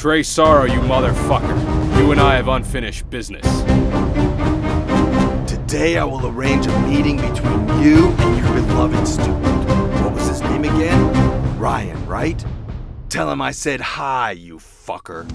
Trey Sorrow, you motherfucker. You and I have unfinished business. Today I will arrange a meeting between you and your beloved student. What was his name again? Ryan, right? Tell him I said hi, you fucker.